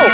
you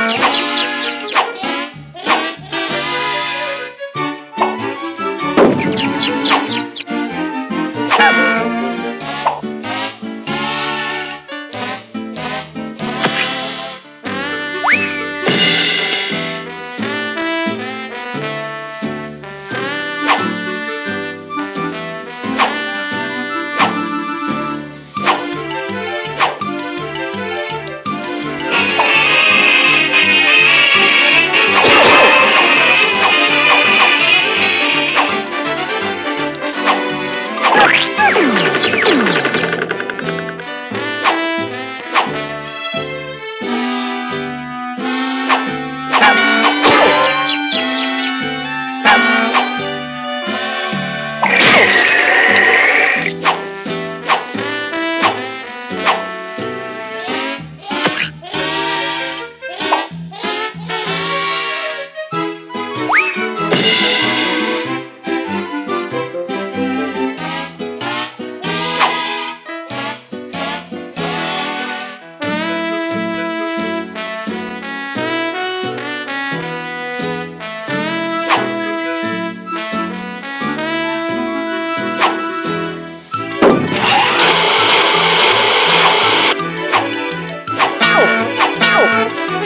Tchau!